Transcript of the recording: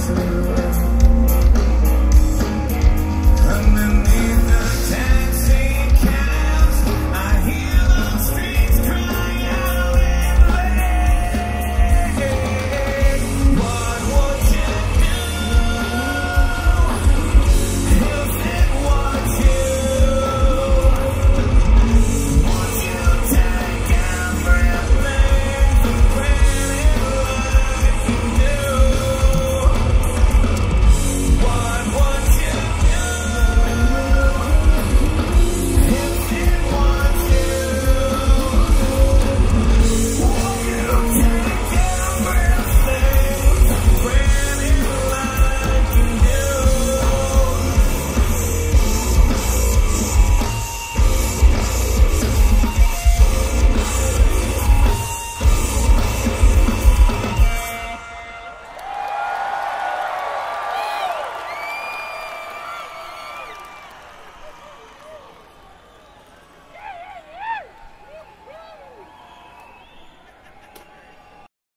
through.